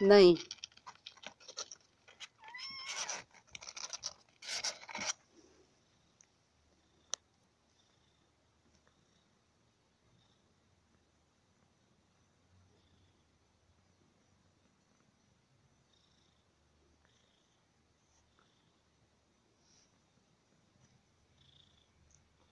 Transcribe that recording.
内